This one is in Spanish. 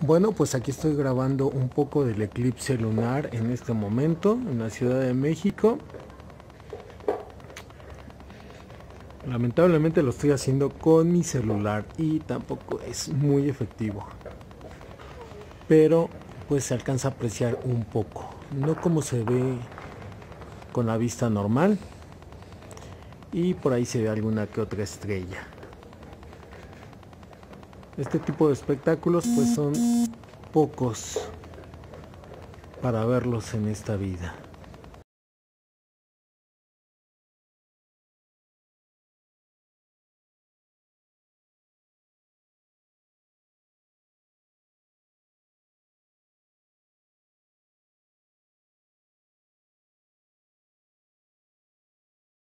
Bueno, pues aquí estoy grabando un poco del eclipse lunar en este momento en la Ciudad de México. Lamentablemente lo estoy haciendo con mi celular y tampoco es muy efectivo. Pero pues se alcanza a apreciar un poco. No como se ve con la vista normal. Y por ahí se ve alguna que otra estrella. Este tipo de espectáculos pues son pocos para verlos en esta vida.